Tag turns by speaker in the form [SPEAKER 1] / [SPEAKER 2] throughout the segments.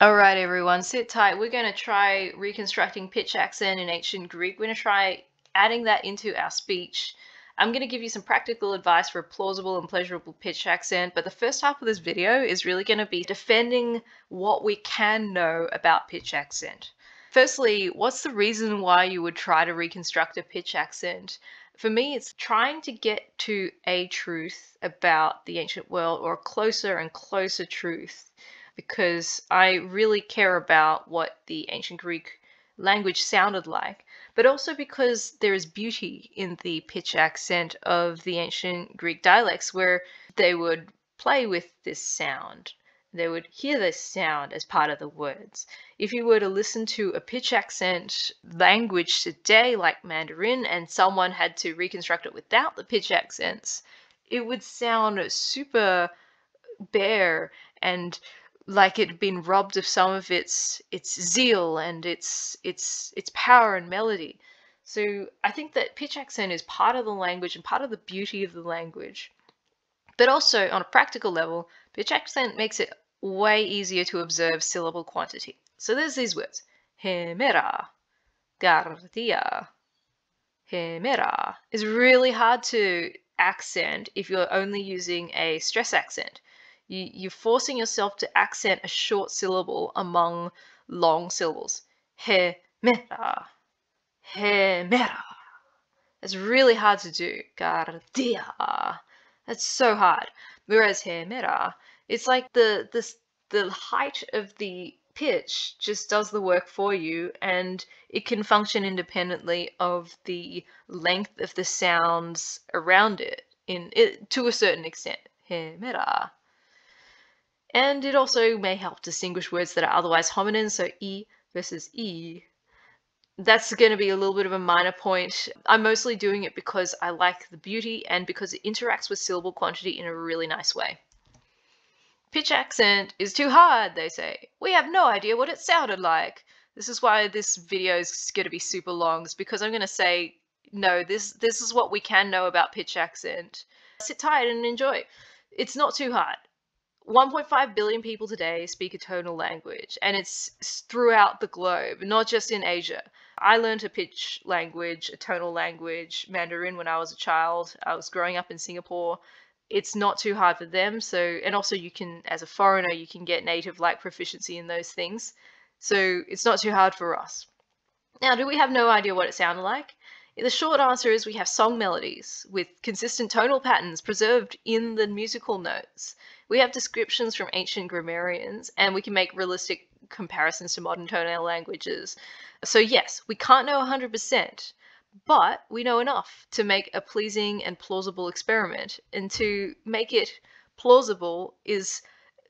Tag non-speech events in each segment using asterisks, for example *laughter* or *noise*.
[SPEAKER 1] All right, everyone, sit tight. We're going to try reconstructing pitch accent in ancient Greek. We're going to try adding that into our speech. I'm going to give you some practical advice for a plausible and pleasurable pitch accent, but the first half of this video is really going to be defending what we can know about pitch accent. Firstly, what's the reason why you would try to reconstruct a pitch accent? For me, it's trying to get to a truth about the ancient world or a closer and closer truth because I really care about what the ancient Greek language sounded like, but also because there is beauty in the pitch accent of the ancient Greek dialects where they would play with this sound. They would hear this sound as part of the words. If you were to listen to a pitch accent language today, like Mandarin, and someone had to reconstruct it without the pitch accents, it would sound super bare and like it had been robbed of some of its its zeal and its its its power and melody. So I think that pitch accent is part of the language and part of the beauty of the language. But also on a practical level, pitch accent makes it way easier to observe syllable quantity. So there's these words. Hemera, gardia. Hemera is really hard to accent if you're only using a stress accent. You, you're forcing yourself to accent a short syllable among long syllables. He mera. He mera. It's really hard to do. Gardia. That's so hard. Whereas he mera, it's like the the the height of the pitch just does the work for you and it can function independently of the length of the sounds around it in it, to a certain extent. He mera. And it also may help distinguish words that are otherwise hominin, so E versus E. That's going to be a little bit of a minor point. I'm mostly doing it because I like the beauty and because it interacts with syllable quantity in a really nice way. Pitch accent is too hard, they say. We have no idea what it sounded like. This is why this video is going to be super long, it's because I'm going to say, no, this, this is what we can know about pitch accent. Sit tight and enjoy. It's not too hard. 1.5 billion people today speak a tonal language, and it's throughout the globe, not just in Asia. I learned a pitch language, a tonal language, Mandarin, when I was a child. I was growing up in Singapore. It's not too hard for them, so and also you can, as a foreigner, you can get native-like proficiency in those things. So it's not too hard for us. Now, do we have no idea what it sounded like? The short answer is we have song melodies with consistent tonal patterns preserved in the musical notes. We have descriptions from ancient grammarians, and we can make realistic comparisons to modern tonal languages. So, yes, we can't know 100%, but we know enough to make a pleasing and plausible experiment. And to make it plausible is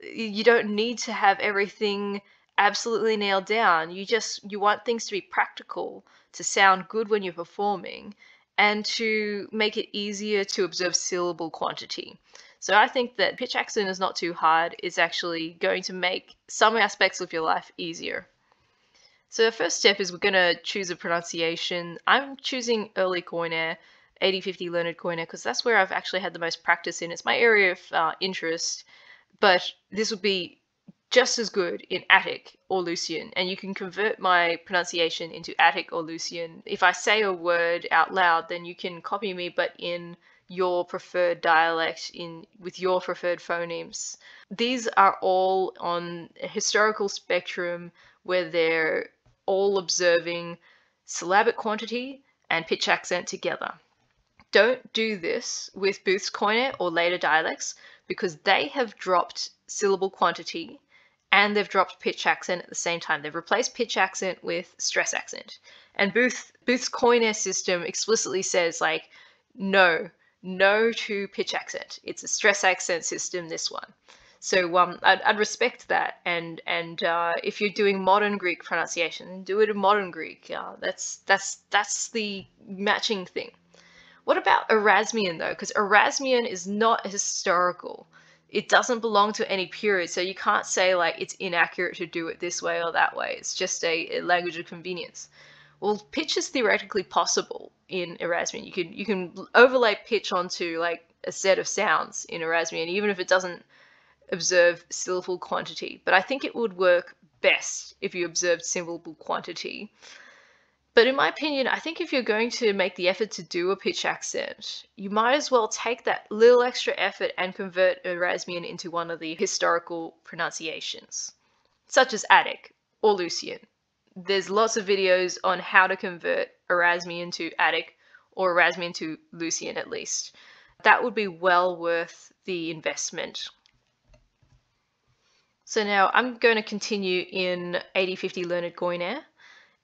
[SPEAKER 1] you don't need to have everything absolutely nailed down. You just you want things to be practical, to sound good when you're performing, and to make it easier to observe syllable quantity. So I think that pitch accent is not too hard. It's actually going to make some aspects of your life easier. So the first step is we're going to choose a pronunciation. I'm choosing early Koine, AD 50 learned Koine, because that's where I've actually had the most practice in. It's my area of uh, interest, but this would be just as good in Attic or Lucian, and you can convert my pronunciation into Attic or Lucian. If I say a word out loud, then you can copy me, but in your preferred dialect, in with your preferred phonemes. These are all on a historical spectrum where they're all observing syllabic quantity and pitch accent together. Don't do this with Booth's Koine or later dialects because they have dropped syllable quantity and they've dropped pitch accent at the same time. They've replaced pitch accent with stress accent. And Booth Booth's Koine system explicitly says like no, no to pitch accent. It's a stress accent system. This one. So um, I'd, I'd respect that, and and uh, if you're doing modern Greek pronunciation, do it in modern Greek. Uh, that's that's that's the matching thing. What about Erasmian though? Because Erasmian is not historical it doesn't belong to any period. So you can't say like it's inaccurate to do it this way or that way. It's just a, a language of convenience. Well, pitch is theoretically possible in Erasmian. You can you can overlay pitch onto like a set of sounds in Erasmian, even if it doesn't observe syllable quantity. But I think it would work best if you observed syllable quantity. But in my opinion, I think if you're going to make the effort to do a pitch accent, you might as well take that little extra effort and convert Erasmian into one of the historical pronunciations, such as Attic or Lucian. There's lots of videos on how to convert Erasmian to Attic or Erasmian to Lucian at least. That would be well worth the investment. So now I'm going to continue in AD 50 Learned Koine.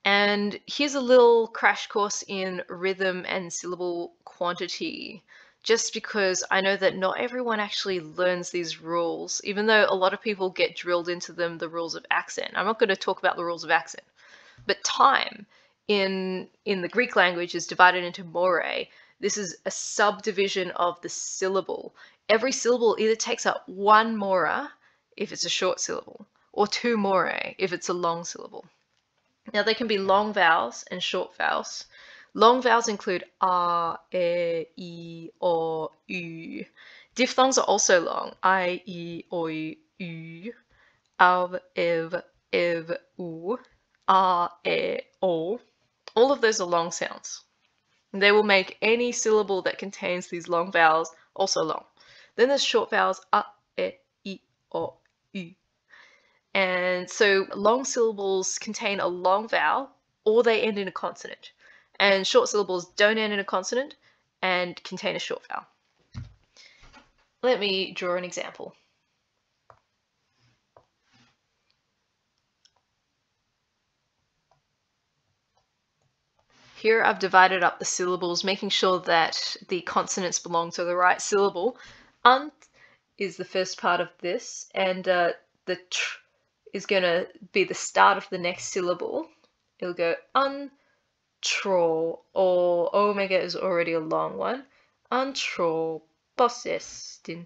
[SPEAKER 1] And here's a little crash course in rhythm and syllable quantity, just because I know that not everyone actually learns these rules, even though a lot of people get drilled into them the rules of accent. I'm not going to talk about the rules of accent, but time in in the Greek language is divided into morae. This is a subdivision of the syllable. Every syllable either takes up one mora if it's a short syllable, or two morae if it's a long syllable. Now they can be long vowels and short vowels. Long vowels include a, e, i, o, u. Diphthongs are also long. I, e, o, u, av, ev, ev, u, a, e, o. All of those are long sounds. They will make any syllable that contains these long vowels also long. Then there's short vowels a, e, i, o, u. And so long syllables contain a long vowel or they end in a consonant. And short syllables don't end in a consonant and contain a short vowel. Let me draw an example. Here I've divided up the syllables, making sure that the consonants belong to the right syllable. Ant is the first part of this, and uh, the tr is going to be the start of the next syllable. It'll go untro, or omega is already a long one. Untro possestin.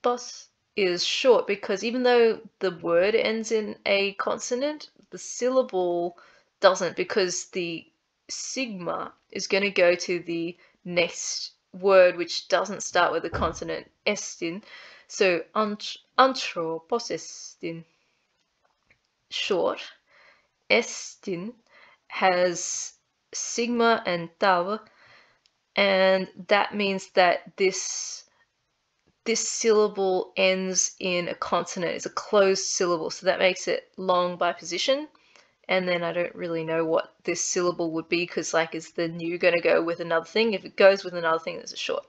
[SPEAKER 1] Bos is short because even though the word ends in a consonant, the syllable doesn't because the sigma is going to go to the next word which doesn't start with a consonant estin. So antro possestin short. Estin has sigma and tav, and that means that this this syllable ends in a consonant. It's a closed syllable, so that makes it long by position. And then I don't really know what this syllable would be because like is the new going to go with another thing? If it goes with another thing, there's a short.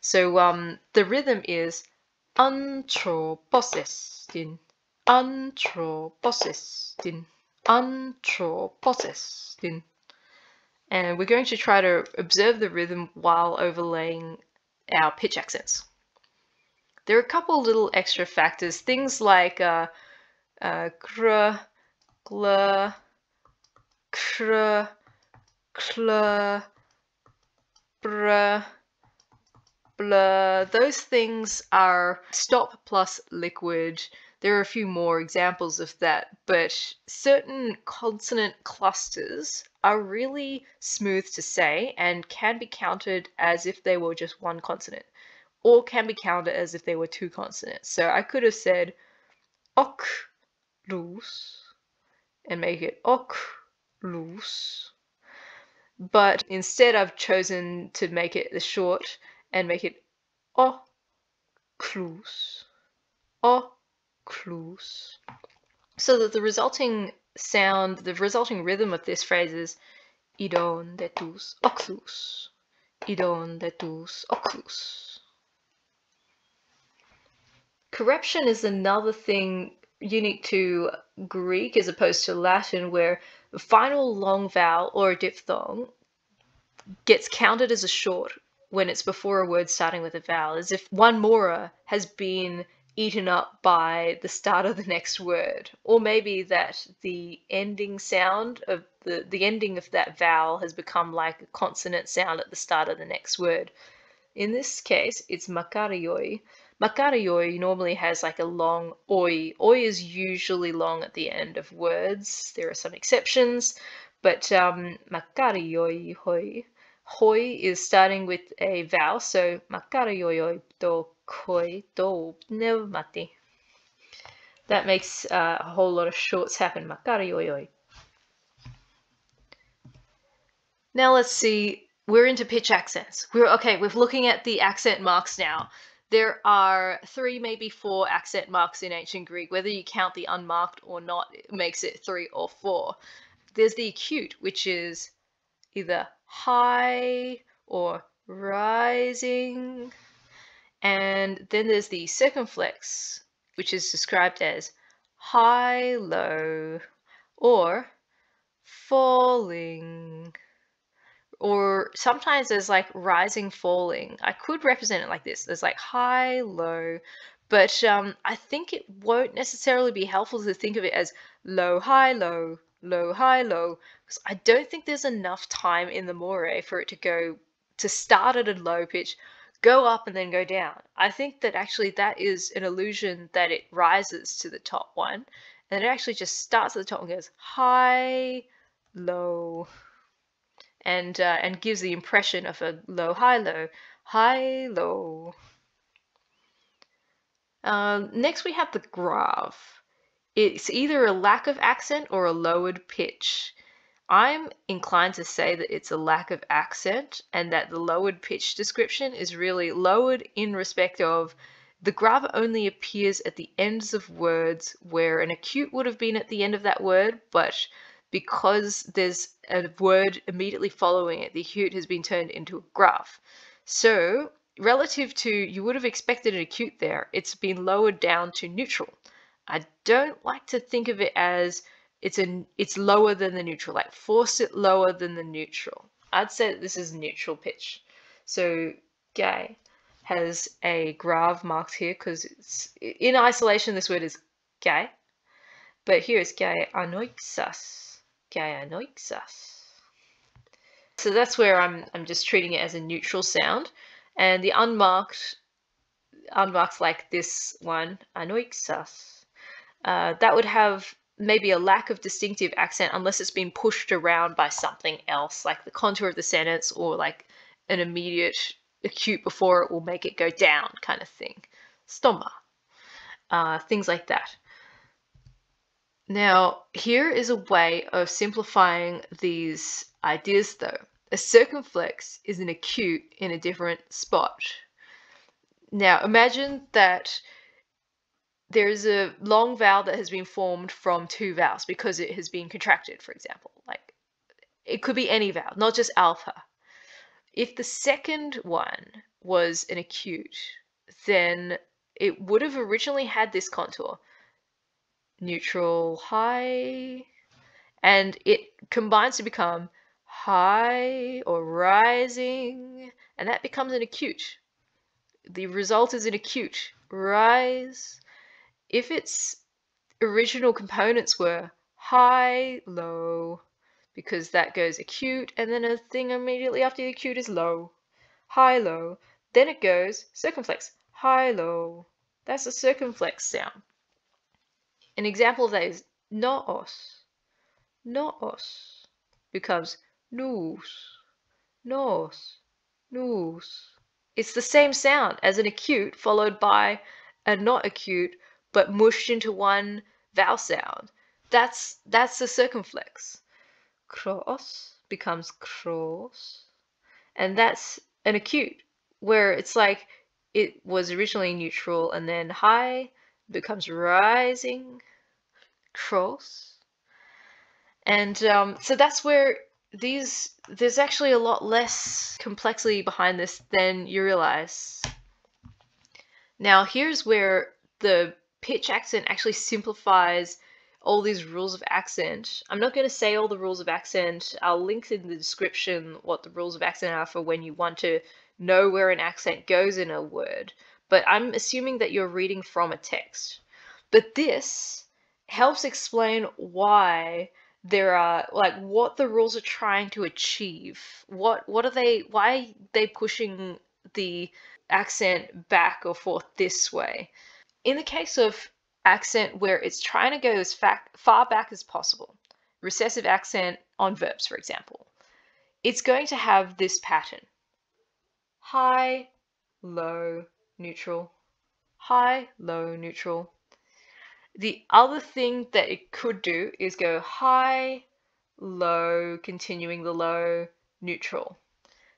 [SPEAKER 1] So um, the rhythm is anthroposestin, anthroposestin, anthroposestin. And we're going to try to observe the rhythm while overlaying our pitch accents. There are a couple little extra factors, things like uh, uh, gr, gl, kl, br, blur, those things are stop plus liquid. There are a few more examples of that, but certain consonant clusters are really smooth to say and can be counted as if they were just one consonant, or can be counted as if they were two consonants. So I could have said ok, and make it ok, loose. But instead I've chosen to make it the short and make it o clues o clues so that the resulting sound the resulting rhythm of this phrase is idon de tus oclus idon de tus oclus correption is another thing unique to Greek as opposed to Latin where the final long vowel or a diphthong gets counted as a short when it's before a word starting with a vowel, as if one mora has been eaten up by the start of the next word. Or maybe that the ending sound of the, the ending of that vowel has become like a consonant sound at the start of the next word. In this case, it's makarioi. Makarioi normally has like a long oi. Oi is usually long at the end of words. There are some exceptions, but um, makarioi hoi Hoi is starting with a vowel, so makarayoyoi to koi to pneumati. That makes uh, a whole lot of shorts happen. Makara Now let's see. We're into pitch accents. We're okay. We're looking at the accent marks now. There are three, maybe four accent marks in ancient Greek. Whether you count the unmarked or not, it makes it three or four. There's the acute, which is either high or rising. And then there's the circumflex, which is described as high, low, or falling. Or sometimes there's like rising, falling. I could represent it like this. There's like high, low, but um, I think it won't necessarily be helpful to think of it as low, high, low, low, high, low, because I don't think there's enough time in the morae for it to go to start at a low pitch, go up and then go down. I think that actually that is an illusion that it rises to the top one, and it actually just starts at the top and goes high, low, and uh, and gives the impression of a low, high, low, high, low. Uh, next we have the grave. It's either a lack of accent or a lowered pitch. I'm inclined to say that it's a lack of accent and that the lowered pitch description is really lowered in respect of the grave only appears at the ends of words where an acute would have been at the end of that word, but because there's a word immediately following it, the acute has been turned into a grave. So relative to you would have expected an acute there, it's been lowered down to neutral. I don't like to think of it as it's a it's lower than the neutral, like force it lower than the neutral. I'd say that this is neutral pitch. So gay has a grave marked here because in isolation this word is gay, but here it's gay anoixas, gay anoixas. So that's where I'm I'm just treating it as a neutral sound, and the unmarked unmarked like this one anoixas. Uh, that would have maybe a lack of distinctive accent unless it's been pushed around by something else, like the contour of the sentence or like an immediate acute before it will make it go down kind of thing. Stoma. Uh, things like that. Now, here is a way of simplifying these ideas though. A circumflex is an acute in a different spot. Now, imagine that there's a long vowel that has been formed from two vowels because it has been contracted, for example. Like it could be any vowel, not just alpha. If the second one was an acute, then it would have originally had this contour neutral, high, and it combines to become high or rising, and that becomes an acute. The result is an acute, rise, if its original components were high, low, because that goes acute, and then a thing immediately after the acute is low, high, low, then it goes circumflex, high, low. That's a circumflex sound. An example of that is noos. Noos becomes nous, nos, nous. It's the same sound as an acute followed by a not acute but mushed into one vowel sound. That's that's the circumflex. Cross becomes cross, and that's an acute where it's like it was originally neutral and then high becomes rising, cross, and um, so that's where these there's actually a lot less complexity behind this than you realize. Now here's where the pitch accent actually simplifies all these rules of accent. I'm not going to say all the rules of accent. I'll link in the description what the rules of accent are for when you want to know where an accent goes in a word. But I'm assuming that you're reading from a text. But this helps explain why there are like what the rules are trying to achieve. What what are they why are they pushing the accent back or forth this way? In the case of accent where it's trying to go as far back as possible, recessive accent on verbs, for example, it's going to have this pattern. High, low, neutral, high, low, neutral. The other thing that it could do is go high, low, continuing the low, neutral.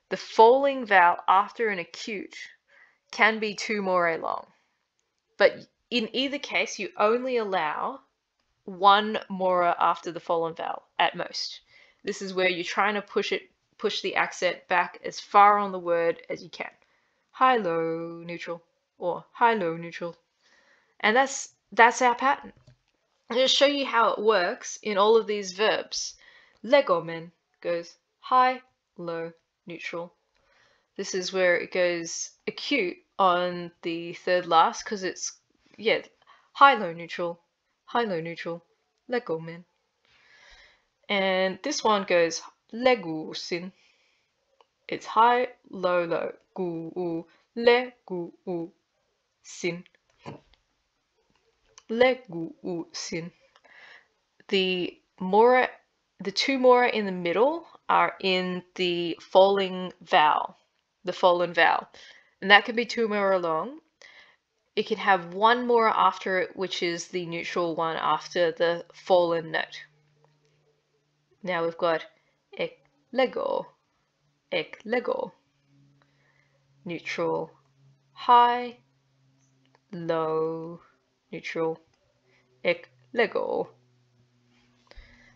[SPEAKER 1] The falling vowel after an acute can be two more long, but in either case, you only allow one mora after the fallen vowel at most. This is where you're trying to push it, push the accent back as far on the word as you can. High, low, neutral, or high, low, neutral. And that's that's our pattern. Going to show you how it works in all of these verbs. Legomen goes high, low, neutral. This is where it goes acute on the third last because it's, yeah, high, low, neutral, high, low, neutral, legomen. And this one goes legusin. It's high, low, low, gu, le, sin. The mora, the two mora in the middle are in the falling vowel, the fallen vowel. And that can be two mora long. It can have one mora after it, which is the neutral one after the fallen note. Now we've got ek lego, ek lego. Neutral, high, low, neutral, ek lego.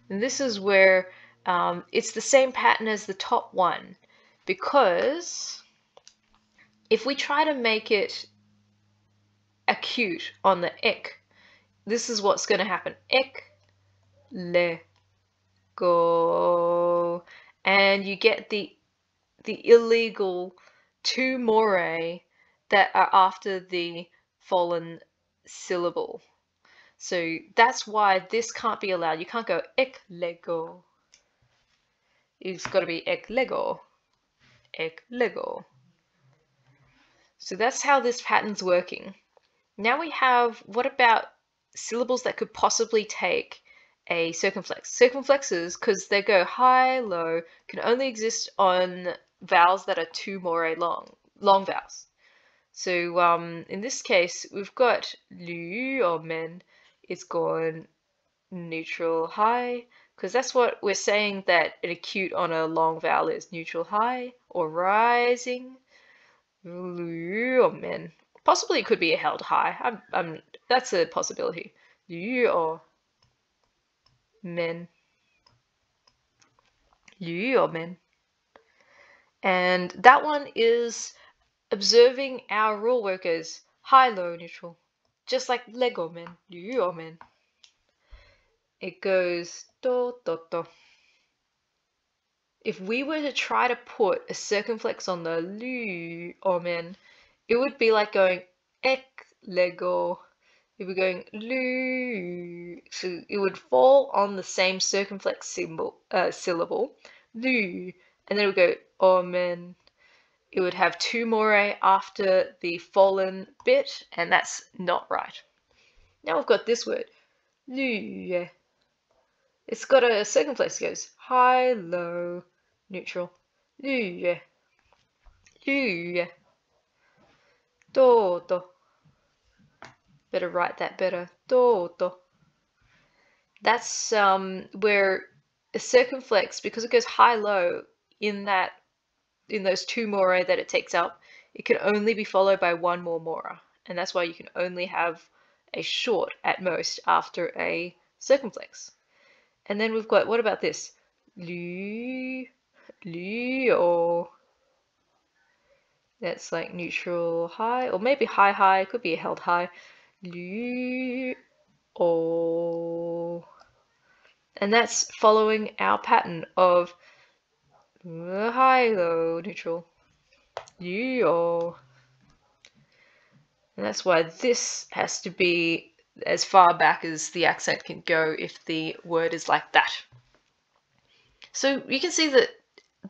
[SPEAKER 1] And this is where um, it's the same pattern as the top one because if we try to make it acute on the ek, this is what's going to happen. Ek, le, go, and you get the the illegal two more eh, that are after the fallen syllable. So that's why this can't be allowed. You can't go ek lego. It's got to be ek lego, ek lego. So that's how this pattern's working. Now we have, what about syllables that could possibly take a circumflex? Circumflexes, because they go high, low, can only exist on vowels that are two more long, long vowels. So um, in this case, we've got lu or men, it's gone neutral high, because that's what we're saying that an acute on a long vowel is neutral high or rising. Lu or men. Possibly it could be a held high. I'm, I'm, that's a possibility. Lu or men. Lu or men. And that one is observing our rule workers high, low, neutral, just like legomen, Yu men. It goes do do do. If we were to try to put a circumflex on the Lu omen, it would be like going ek Lego. If we're going Lu, so it would fall on the same circumflex symbol uh, syllable, Lu, and then it would go omen it would have two more after the fallen bit, and that's not right. Now we've got this word, lu. It's got a second circumflex goes high, low, neutral. Lu. Lu. Do, do. Better write that better. Do, do. That's um, where a circumflex, because it goes high, low, in that in those two mora that it takes up, it can only be followed by one more mora. And that's why you can only have a short at most after a circumflex. And then we've got, what about this? Lu, or that's like neutral high, or maybe high high, could be held high. Lu, or, and that's following our pattern of Uh, high, low, neutral. Yeah. And that's why this has to be as far back as the accent can go if the word is like that. So you can see that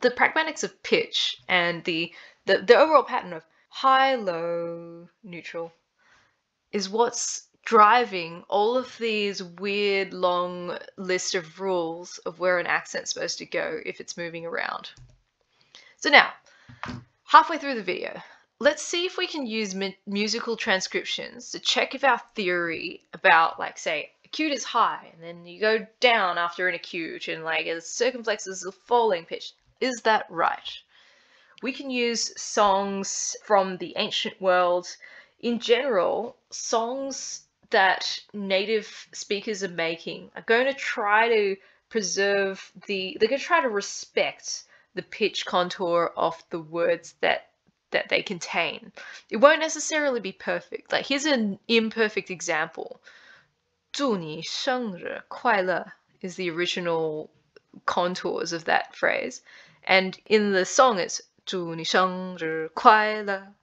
[SPEAKER 1] the pragmatics of pitch and the, the, the overall pattern of high, low, neutral is what's driving all of these weird long list of rules of where an accent's supposed to go if it's moving around. So now, halfway through the video, let's see if we can use mu- musical transcriptions to check if our theory about, like, say, acute is high, and then you go down after an acute, and like a circumflex is a falling pitch. Is that right? We can use songs from the ancient world. In general, songs that native speakers are making are going to try to preserve the, they're going to try to respect the pitch contour of the words that that they contain. It won't necessarily be perfect. Like here's an imperfect example. 祝你生日快乐 is the original contours of that phrase. And in the song it's 祝你生日快乐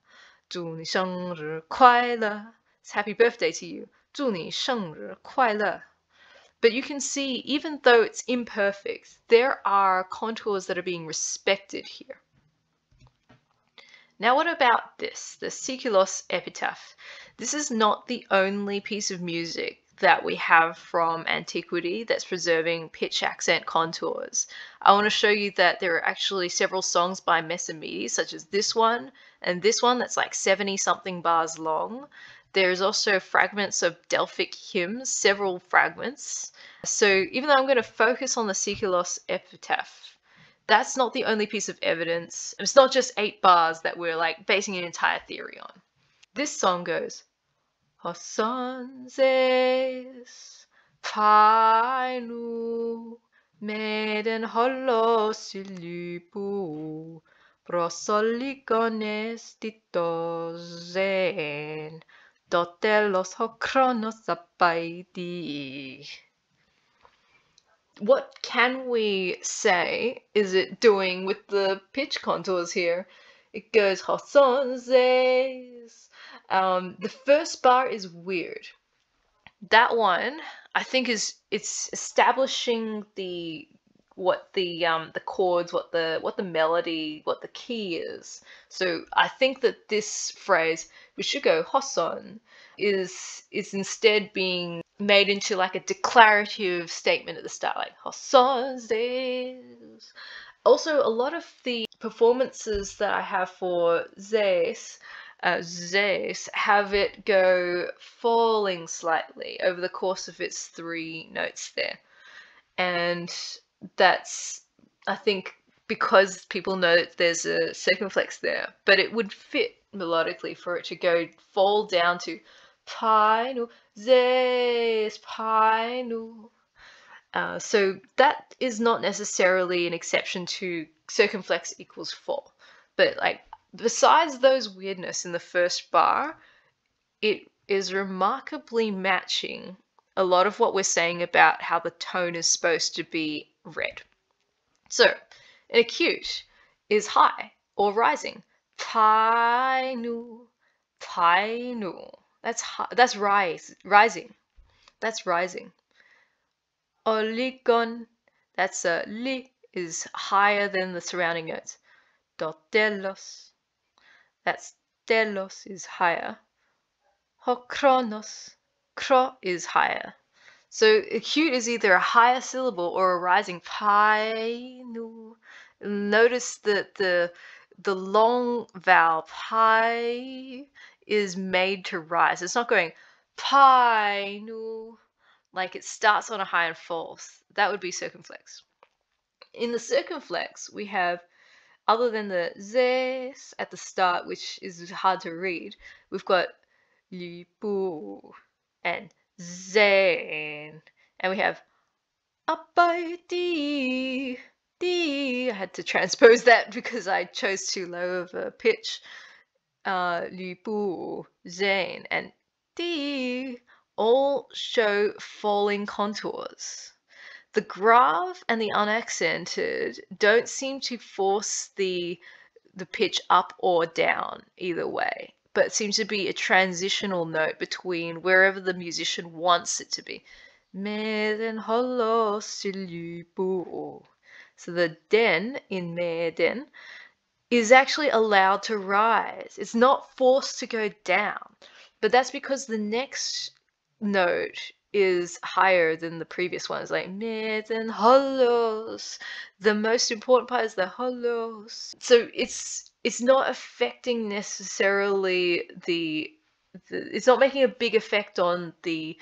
[SPEAKER 1] 祝你生日快乐 It's happy birthday to you 祝你生日快乐. But you can see, even though it's imperfect, there are contours that are being respected here. Now what about this, the Seikilos epitaph? This is not the only piece of music that we have from antiquity that's preserving pitch accent contours. I want to show you that there are actually several songs by Mesomedes, such as this one and this one that's like 70 something bars long, there's also fragments of Delphic hymns, several fragments. So even though I'm going to focus on the Seikilos epitaph, that's not the only piece of evidence. It's not just eight bars that we're like basing an entire theory on. This song goes, Hosonzes painu meden holo silipu prosoligones titozen dotelos hokronos apaidi what can we say is it doing with the pitch contours here? It goes hosonzes. Um, the first bar is weird. That one, I think, is it's establishing the what the um the chords, what the what the melody, what the key is. So I think that this phrase, we should go hoson, is is instead being made into like a declarative statement at the start, like Hosanzes. Also, a lot of the performances that I have for Zes, uh, Zes, have it go falling slightly over the course of its three notes there. And that's, I think, because people know that there's a circumflex there, but it would fit melodically for it to go fall down to Painu, Zes Painu. Uh, so that is not necessarily an exception to circumflex equals 4. But like besides those weirdness in the first bar, it is remarkably matching a lot of what we're saying about how the tone is supposed to be read. So, an acute is high or rising. Painu, painu. That's that's rise, rising. That's rising. Oligon, that's a li is higher than the surrounding notes. Dotelos, that's telos is higher. Hokronos, kro is higher. So acute is either a higher syllable or a rising pi. Notice that the the long vowel pi is made to rise. It's not going pi nu like it starts on a high and falls. That would be circumflex. In the circumflex, we have other than the zes at the start, which is hard to read, we've got lipu and zen, and we have apaiti D. I had to transpose that *laughs* because I chose too low of a pitch. Uh, Bu, Zane, and D all show falling contours. The grave and the unaccented don't seem to force the the pitch up or down either way, but seems to be a transitional note between wherever the musician wants it to be. So the den in Me'den is actually allowed to rise. It's not forced to go down. But that's because the next note is higher than the previous ones, like mid and hollows. The most important part is the hollows. So it's it's not affecting necessarily the, the it's not making a big effect on the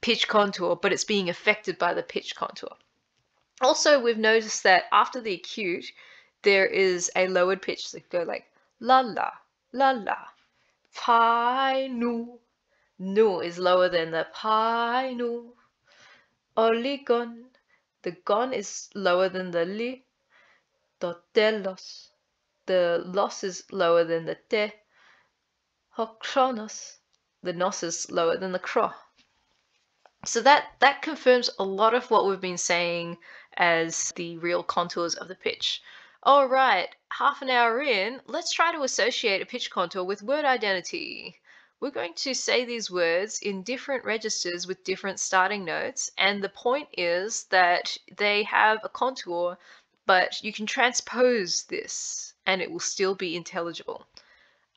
[SPEAKER 1] pitch contour, but it's being affected by the pitch contour. Also, we've noticed that after the acute, there is a lowered pitch that go like la la, la la, pi nu. Nu is lower than the pi nu. Oligon. The gon is lower than the li. Totelos. The los is lower than the te. Hokronos. The nos is lower than the cro. So that, that confirms a lot of what we've been saying as the real contours of the pitch. All right, half an hour in, let's try to associate a pitch contour with word identity. We're going to say these words in different registers with different starting notes, and the point is that they have a contour, but you can transpose this and it will still be intelligible.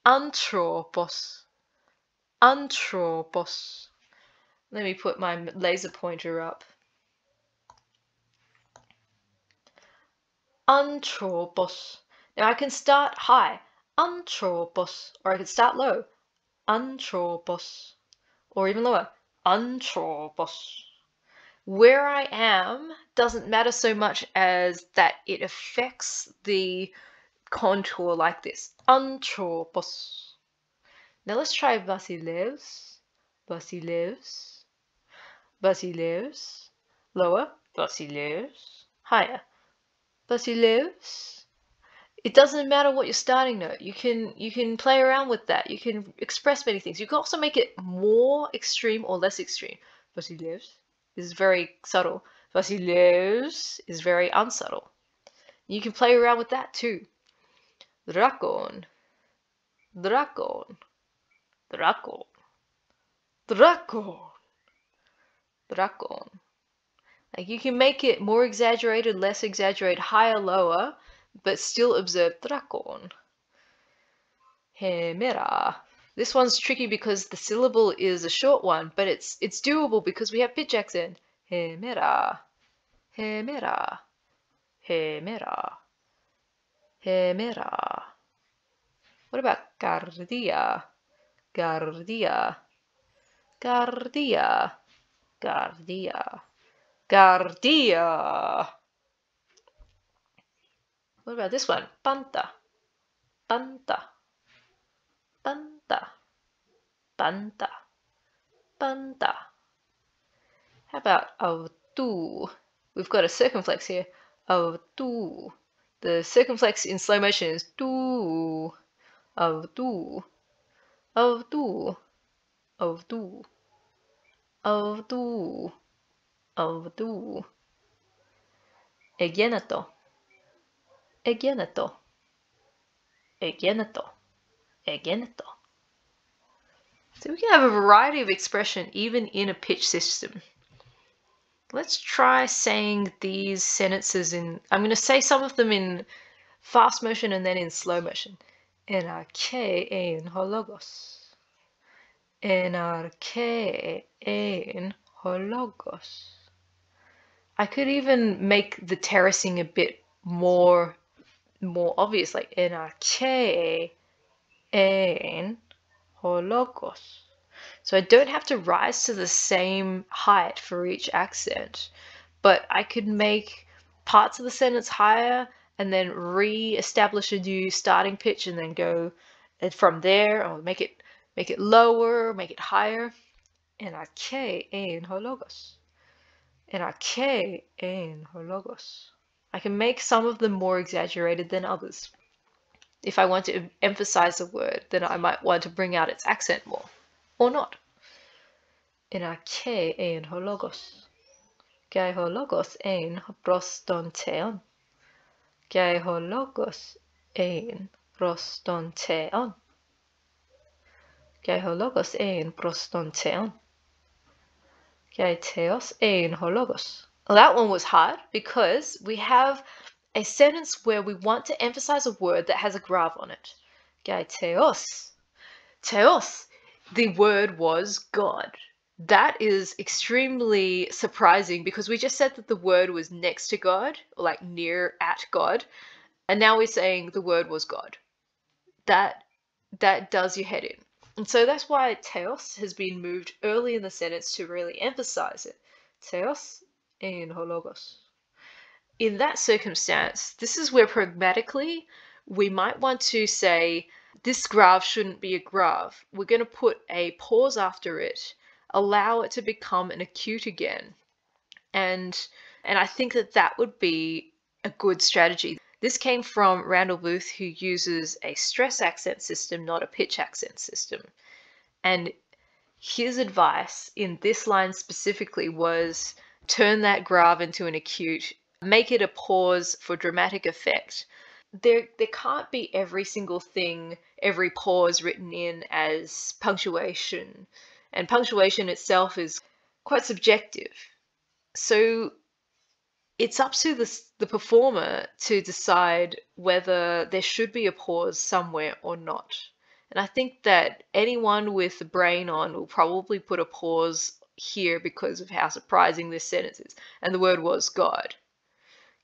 [SPEAKER 1] Anthropos. Anthropos. Let me put my laser pointer up. Anthropos. Now I can start high, anthropos, or I can start low, anthropos, or even lower, anthropos. Where I am doesn't matter so much as that it affects the contour like this, anthropos. Now let's try Vasilevs, Vasilevs, Vasilevs, lower, Vasilevs, higher, Vasilevs. It doesn't matter what your starting note. You can you can play around with that. You can express many things. You can also make it more extreme or less extreme. Vasilevs is very subtle. Vasilevs is very unsubtle. You can play around with that too. Drakon. Drakon. Drakon. Drakon. Drakon. Like you can make it more exaggerated, less exaggerated, higher, lower, but still observe drakon. Hemera. This one's tricky because the syllable is a short one, but it's it's doable because we have pitch accent. Hemera. Hemera. Hemera. Hemera. What about Gardia? Gardia. Gardia. Gardia. Gardia. What about this one? Panta. Panta. Panta. Panta. Panta. How about oh, autu? We've got a circumflex here. Oh, autu. The circumflex in slow motion is tu. Autu. Autu. Autu. Autu. Autu. Egenato. Egeneto. Egeneto. Egeneto. So we can have a variety of expression even in a pitch system. Let's try saying these sentences in, I'm going to say some of them in fast motion and then in slow motion. NRK hologos. NRK hologos. I could even make the terracing a bit more more obvious, like NRK and hologos. So I don't have to rise to the same height for each accent, but I could make parts of the sentence higher and then re-establish a new starting pitch and then go from there or make it make it lower, make it higher. NRK and hologos. NRK and hologos. I can make some of them more exaggerated than others. If I want to emphasize a word, then I might want to bring out its accent more, or not. In a ke ein hologos. Gai hologos ein prostonteon. Gai hologos ein prostonteon. Gai hologos ein prostonteon. Gai teos ein hologos. Well, that one was hard because we have a sentence where we want to emphasize a word that has a grave on it. Okay, teos. Teos. The word was God. That is extremely surprising because we just said that the word was next to God, or like near at God, and now we're saying the word was God. that that does your head in. And so that's why teos has been moved early in the sentence to really emphasize it. Teos en hologos. In that circumstance, this is where pragmatically we might want to say this grave shouldn't be a grave. We're going to put a pause after it, allow it to become an acute again. And and I think that that would be a good strategy. This came from Randall Booth, who uses a stress accent system, not a pitch accent system. And his advice in this line specifically was turn that grave into an acute, make it a pause for dramatic effect. There, there can't be every single thing, every pause written in as punctuation. And punctuation itself is quite subjective. So it's up to the, the performer to decide whether there should be a pause somewhere or not. And I think that anyone with the brain on will probably put a pause here because of how surprising this sentence is. And the word was God.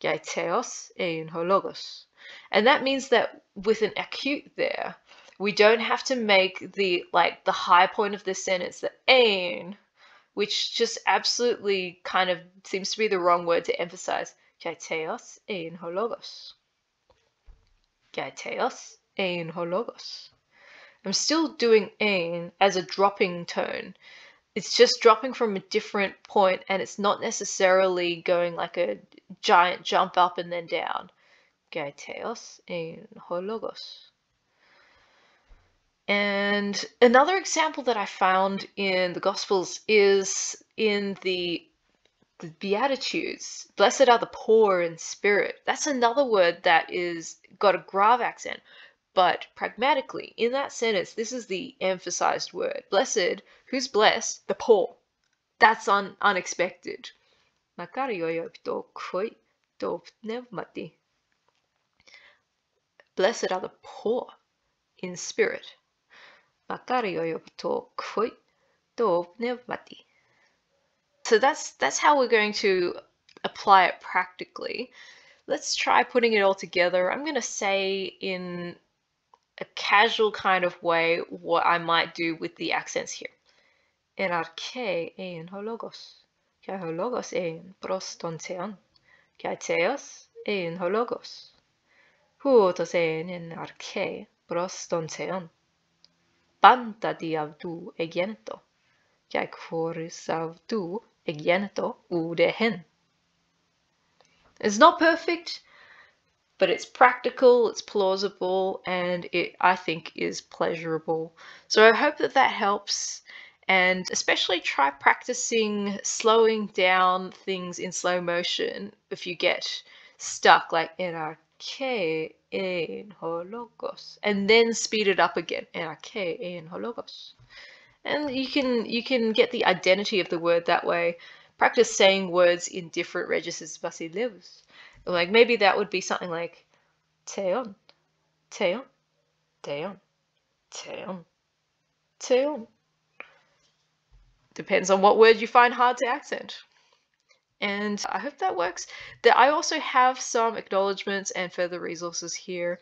[SPEAKER 1] Theos ein hologos. And that means that with an acute there, we don't have to make the like the high point of this sentence the ein which just absolutely kind of seems to be the wrong word to emphasize. Gaiteos ein hologos. Gaiteos ein hologos. I'm still doing ein as a dropping tone. It's just dropping from a different point and it's not necessarily going like a giant jump up and then down. Gaiteos ein hologos. And another example that I found in the Gospels is in the, the Beatitudes. Blessed are the poor in spirit. That's another word that is got a grave accent. But pragmatically, in that sentence, this is the emphasized word. Blessed, who's blessed? The poor. That's un unexpected. Blessed are the poor in spirit. So that's that's how we're going to apply it practically. Let's try putting it all together. I'm going to say in casual kind of way what I might do with the accents here. Εναρκέ ειν hologos. Και hologos ειν προς τον Θεόν. Και Θεός ειν hologos. Χούτος ειν εναρκέ προς τον Θεόν panta di avdu egento. Jag foris avdu egento udehen. It's not perfect, but it's practical, it's plausible, and it, I think, is pleasurable. So I hope that that helps, and especially try practicing slowing down things in slow motion if you get stuck, like in our K hologos, and then speed it up again. K en hologos, and you can you can get the identity of the word that way. Practice saying words in different registers basileus. Like maybe that would be something like teon, teon, teon, teon, teon. Depends on what word you find hard to accent and I hope that works. That I also have some acknowledgements and further resources here.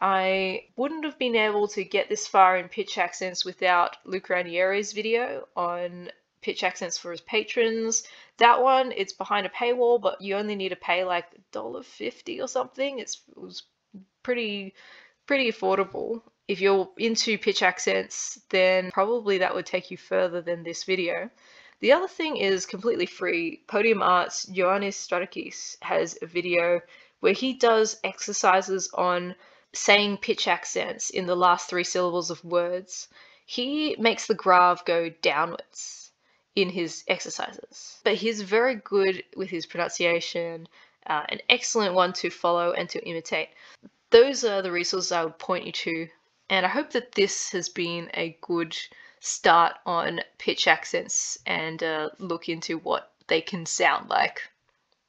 [SPEAKER 1] I wouldn't have been able to get this far in pitch accents without Luke Ranieri's video on pitch accents for his patrons. That one, it's behind a paywall, but you only need to pay like $1.50 or something. It's, it was pretty pretty affordable. If you're into pitch accents, then probably that would take you further than this video. The other thing is completely free. Podium Arts, Ioannis Stratakis has a video where he does exercises on saying pitch accents in the last three syllables of words. He makes the grave go downwards in his exercises. But he's very good with his pronunciation, uh, an excellent one to follow and to imitate. Those are the resources I would point you to, and I hope that this has been a good start on pitch accents and uh, look into what they can sound like.